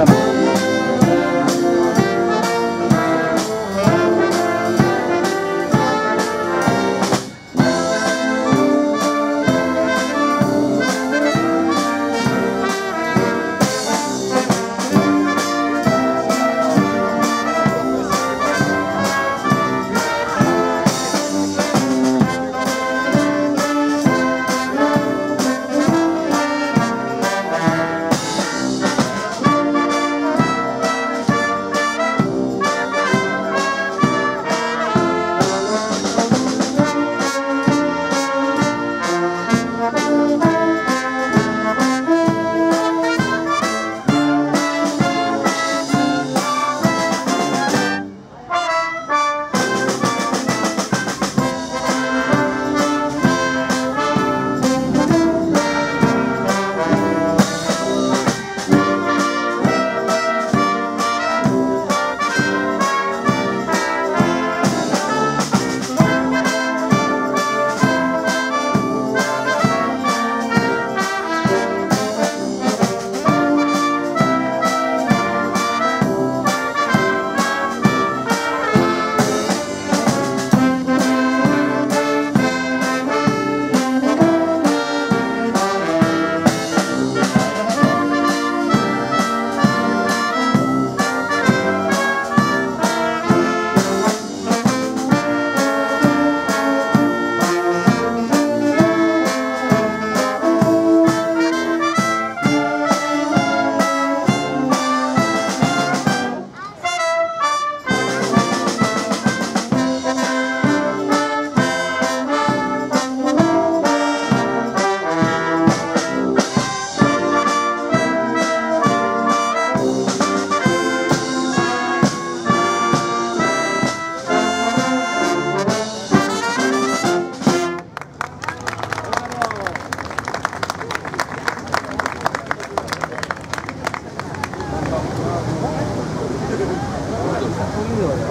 Hasta. よね。